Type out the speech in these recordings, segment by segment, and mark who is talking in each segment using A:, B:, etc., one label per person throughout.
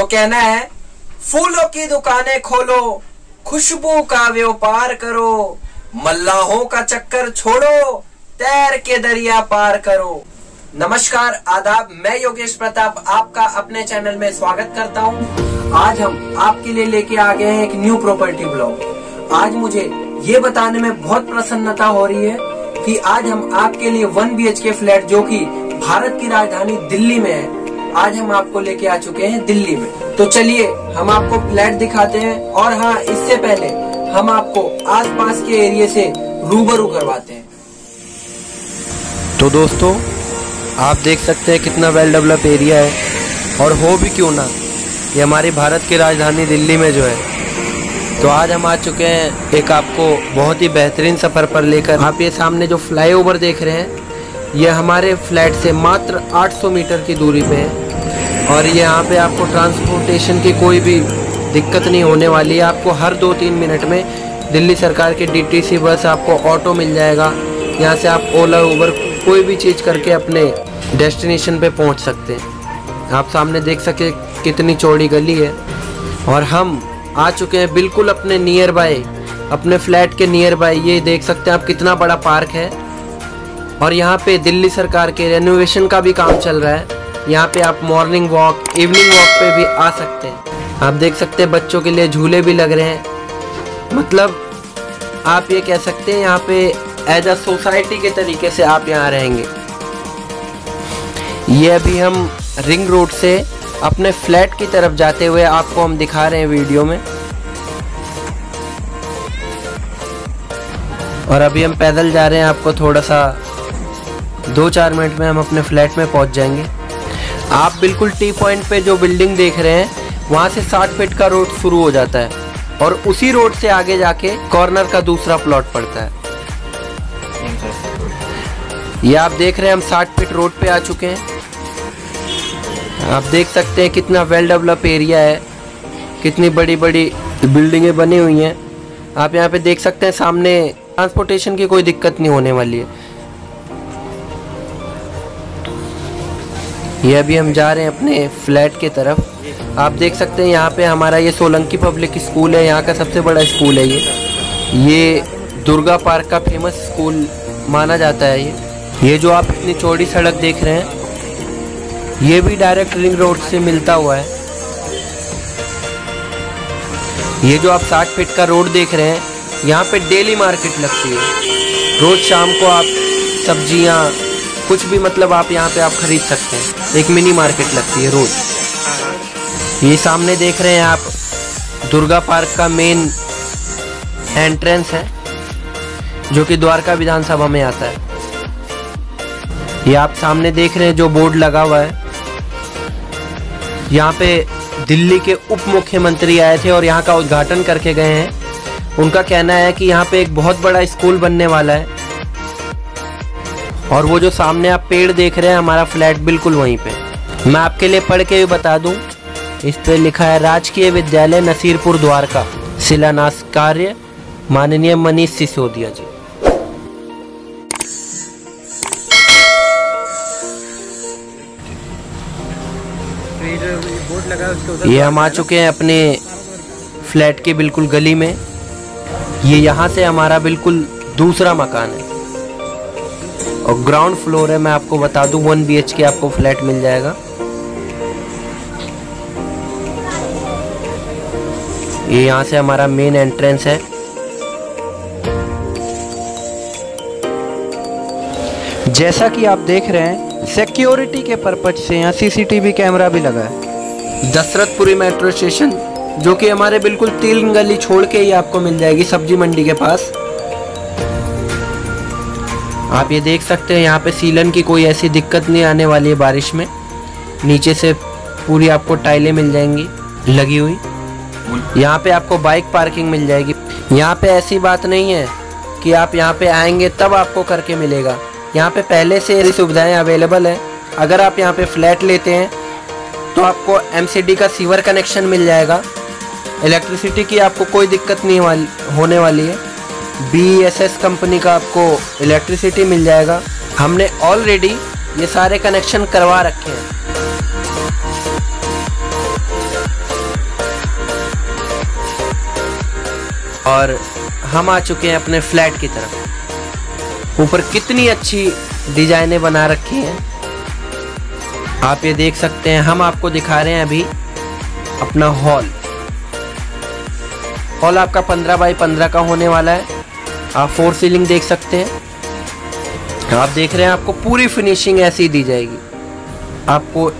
A: तो कहना है, फूलों की दुकानें खोलो, खुशबू का व्यापार करो, मल्लाहों का चक्कर छोड़ो, तैर के दरिया पार करो। नमस्कार, आदाब, मैं योगेश प्रताप, आपका अपने चैनल में स्वागत करता हूँ। आज हम आपके लिए लेके आ गए हैं एक न्यू प्रॉपर्टी ब्लॉग आज मुझे ये बताने में बहुत प्रसन्नता हो रही है कि आज हम आपके लिए वन बी के फ्लैट जो कि भारत की राजधानी दिल्ली में है आज हम आपको लेके आ चुके हैं दिल्ली में। तो चलिए, हम आपको फ्लैट दिखाते हैं और हाँ इससे पहले हम आपको आसपास के एरिया से रूबरू करवाते हैं।
B: तो दोस्तों, आप देख सकते हैं कितना वेल डेवलप एरिया है। और हो भी क्यों ना, ये हमारी भारत की राजधानी दिल्ली में जो है। तो आज हम आ चुके हैं एक आपको बहुत ही बेहतरीन सफ़र पर लेकर। आप ये सामने जो फ्लाईओवर देख रहे हैं ये हमारे फ्लैट से मात्र 800 मीटर की दूरी पे है। और यहाँ पे आपको ट्रांसपोर्टेशन की कोई भी दिक्कत नहीं होने वाली है। आपको हर दो तीन मिनट में दिल्ली सरकार के डीटीसी बस आपको ऑटो मिल जाएगा। यहाँ से आप ओला उबर कोई भी चीज़ करके अपने डेस्टिनेशन पे पहुँच सकते हैं। आप सामने देख सके कितनी चौड़ी गली है। और हम आ चुके हैं बिल्कुल अपने नियर बाय अपने फ्लैट के नियर बाय ये देख सकते हैं आप कितना बड़ा पार्क है। और यहाँ पे दिल्ली सरकार के रेनोवेशन का भी काम चल रहा है। यहाँ पे आप मॉर्निंग वॉक इवनिंग वॉक पे भी आ सकते हैं। आप देख सकते हैं बच्चों के लिए झूले भी लग रहे हैं। मतलब आप ये कह सकते हैं यहाँ पे एज अ सोसाइटी के तरीके से आप यहाँ रहेंगे। ये अभी हम रिंग रोड से अपने फ्लैट की तरफ़ जाते हुए आपको हम दिखा रहे हैं वीडियो में। और अभी हम पैदल जा रहे हैं, आपको थोड़ा सा दो चार मिनट में हम अपने फ्लैट में पहुँच जाएँगे। आप बिल्कुल टी पॉइंट पे जो बिल्डिंग देख रहे हैं, वहाँ से 60 फीट का रोड शुरू हो जाता है और उसी रोड से आगे जाके कॉर्नर का दूसरा प्लॉट पड़ता है। ये आप देख रहे हैं, हम 60 फीट रोड पे आ चुके हैं। आप देख सकते हैं कितना वेल डेवलप एरिया है, कितनी बड़ी बड़ी बिल्डिंगें बनी हुई हैं। आप यहाँ पे देख सकते हैं, सामने ट्रांसपोर्टेशन की कोई दिक्कत नहीं होने वाली है। ये अभी हम जा रहे हैं अपने फ्लैट के तरफ़। आप देख सकते हैं यहाँ पे हमारा ये सोलंकी पब्लिक स्कूल है, यहाँ का सबसे बड़ा स्कूल है ये। ये दुर्गा पार्क का फ़ेमस स्कूल माना जाता है ये। ये जो आप इतनी चौड़ी सड़क देख रहे हैं, ये भी डायरेक्ट रिंग रोड से मिलता हुआ है। ये जो आप 60 फीट का रोड देख रहे हैं, यहाँ पे डेली मार्केट लगती है। रोज शाम को आप सब्ज़ियाँ, कुछ भी मतलब आप यहाँ पे आप खरीद सकते हैं। एक मिनी मार्केट लगती है रोज। ये सामने देख रहे हैं आप, दुर्गा पार्क का मेन एंट्रेंस है, जो कि द्वारका विधानसभा में आता है। ये आप सामने देख रहे हैं जो बोर्ड लगा हुआ है। यहाँ पे दिल्ली के उप मुख्यमंत्री आए थे और यहाँ का उद्घाटन करके गए हैं। उनका कहना है कि यहाँ पे एक बहुत बड़ा स्कूल बनने वाला है। और वो जो सामने आप पेड़ देख रहे हैं, हमारा फ्लैट बिल्कुल वहीं पे। मैं आपके लिए पढ़ के भी बता दूँ, इस पे लिखा है, राजकीय विद्यालय नसीरपुर द्वारका। शिलान्यास कार्य, माननीय मनीष सिसोदिया जी। ये हम आ चुके हैं अपने फ्लैट के बिल्कुल गली में। ये यहाँ से हमारा बिल्कुल दूसरा मकान है। और ग्राउंड फ्लोर है, मैं आपको बता दूँ वन बीएच के आपको फ्लैट मिल जाएगा। ये यहाँ से हमारा मेन एंट्रेंस है।
C: जैसा कि आप देख रहे हैं सिक्योरिटी के पर्पज से यहाँ सीसीटीवी कैमरा भी लगा है।
B: दशरथपुरी मेट्रो स्टेशन जो कि हमारे बिल्कुल तीन गली छोड़ के ही आपको मिल जाएगी सब्ज़ी मंडी के पास। आप ये देख सकते हैं, यहाँ पे सीलन की कोई ऐसी दिक्कत नहीं आने वाली है बारिश में। नीचे से पूरी आपको टाइलें मिल जाएँगी, लगी हुई। यहाँ पे आपको बाइक पार्किंग मिल जाएगी। यहाँ पे ऐसी बात नहीं है कि आप यहाँ पे आएँगे तब आपको करके मिलेगा। यहाँ पे पहले से ऐसी सुविधाएँ अवेलेबल है। अगर आप यहाँ पे फ्लैट लेते हैं तो आपको एमसीडी का सीवर कनेक्शन मिल जाएगा। इलेक्ट्रिसिटी की आपको कोई दिक्कत नहीं होने वाली है। बीएसएस कंपनी का आपको इलेक्ट्रिसिटी मिल जाएगा। हमने ऑलरेडी ये सारे कनेक्शन करवा रखे हैं। और हम आ चुके हैं अपने फ्लैट की तरफ़। ऊपर कितनी अच्छी डिजाइने बना रखी हैं। आप ये देख सकते हैं, हम आपको दिखा रहे हैं अभी अपना हॉल हॉल आपका 15 बाई 15 का होने वाला है। आप फोर सीलिंग देख सकते हैं। आप देख रहे हैं आपको पूरी फिनिशिंग ऐसी दी जाएगी। आपको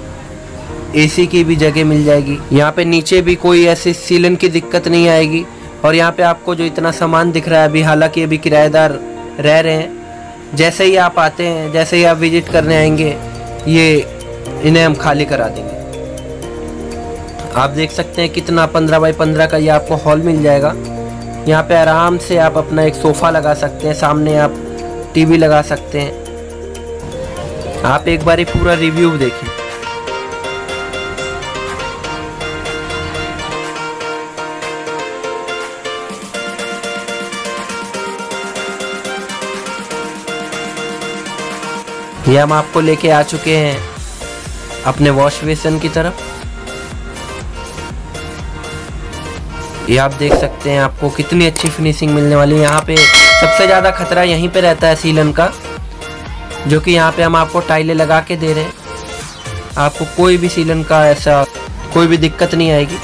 B: एसी की भी जगह मिल जाएगी। यहाँ पे नीचे भी कोई ऐसी सीलन की दिक्कत नहीं आएगी। और यहाँ पे आपको जो इतना सामान दिख रहा है अभी, हालाँकि अभी किराएदार रह रहे हैं। जैसे ही आप आते हैं, जैसे ही आप विज़िट करने आएँगे, ये इन्हें हम खाली करा देंगे। आप देख सकते हैं कितना पंद्रह बाई पंद्रह का ये आपको हॉल मिल जाएगा। यहाँ पे आराम से आप अपना एक सोफ़ा लगा सकते हैं, सामने आप टीवी लगा सकते हैं। आप एक बार पूरा रिव्यू देखें। ये हम आपको लेके आ चुके हैं अपने वॉश बेसन की तरफ़। ये आप देख सकते हैं आपको कितनी अच्छी फिनिशिंग मिलने वाली है। यहाँ पे सबसे ज़्यादा खतरा यहीं पे रहता है सीलन का, जो कि यहाँ पे हम आपको टाइलें लगा के दे रहे हैं। आपको कोई भी सीलन का ऐसा कोई भी दिक्कत नहीं आएगी।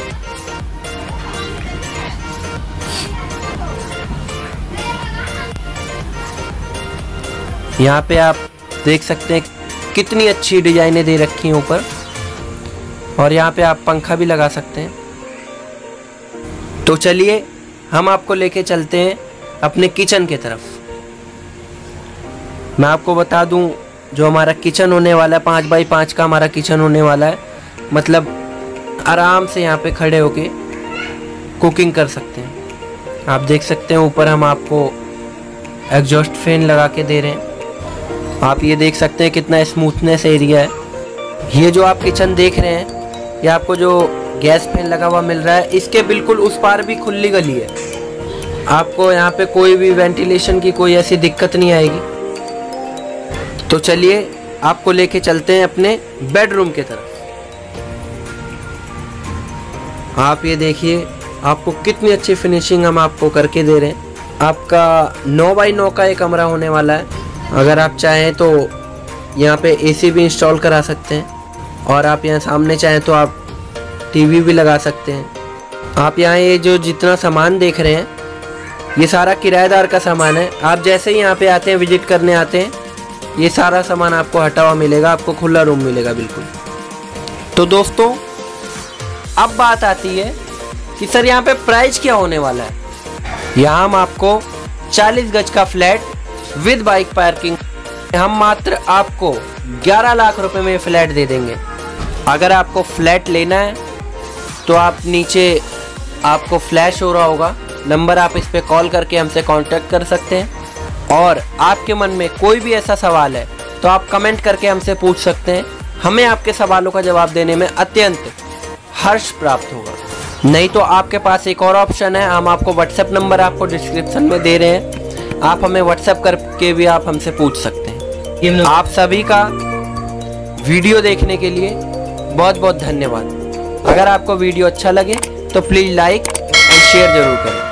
B: यहाँ पे आप देख सकते हैं कितनी अच्छी डिजाइनें दे रखी हैं ऊपर। और यहाँ पे आप पंखा भी लगा सकते हैं। तो चलिए, हम आपको लेके चलते हैं अपने किचन के तरफ़। मैं आपको बता दूँ, जो हमारा किचन होने वाला है, पाँच बाई पाँच का हमारा किचन होने वाला है मतलब आराम से यहाँ पे खड़े होके कुकिंग कर सकते हैं। आप देख सकते हैं, ऊपर हम आपको एग्जॉस्ट फ़ैन लगा के दे रहे हैं। आप ये देख सकते हैं कितना स्मूथनेस एरिया है। ये जो आप किचन देख रहे हैं, ये आपको जो गैस फ़ैन लगा हुआ मिल रहा है। इसके बिल्कुल उस पार भी खुली गली है। आपको यहाँ पे कोई भी वेंटिलेशन की कोई ऐसी दिक्कत नहीं आएगी। तो चलिए, आपको लेके चलते हैं अपने बेडरूम के तरफ़। आप ये देखिए, आपको कितनी अच्छी फिनिशिंग हम आपको करके दे रहे हैं। आपका नौ बाई नौ का एक कमरा होने वाला है। अगर आप चाहें तो यहाँ पे एसी भी इंस्टॉल करा सकते हैं। और आप यहाँ सामने चाहें तो आप टीवी भी लगा सकते हैं। आप यहाँ ये जो जितना सामान देख रहे हैं, ये सारा किराएदार का सामान है। आप जैसे ही यहाँ पे आते हैं विज़िट करने आते हैं, ये सारा सामान आपको हटा हुआ मिलेगा, आपको खुला रूम मिलेगा बिल्कुल। तो दोस्तों, अब बात आती है कि सर यहाँ पे प्राइस क्या होने वाला है? यहाँ हम आपको 40 गज का फ्लैट विद बाइक पार्किंग हम मात्र आपको 11 लाख रुपए में फ्लैट दे देंगे। अगर आपको फ्लैट लेना है तो आप नीचे आपको फ्लैश हो रहा होगा। नंबर आप इस पर कॉल करके हमसे कांटेक्ट कर सकते हैं। और आपके मन में कोई भी ऐसा सवाल है तो आप कमेंट करके हमसे पूछ सकते हैं। हमें आपके सवालों का जवाब देने में अत्यंत हर्ष प्राप्त होगा। नहीं तो आपके पास एक और ऑप्शन है हम आपको व्हाट्सएप नंबर आपको डिस्क्रिप्शन में दे रहे हैं। आप हमें व्हाट्सएप करके भी आप हमसे पूछ सकते हैं। आप सभी का वीडियो देखने के लिए बहुत बहुत धन्यवाद। अगर आपको वीडियो अच्छा लगे तो प्लीज़ लाइक एंड शेयर ज़रूर करें।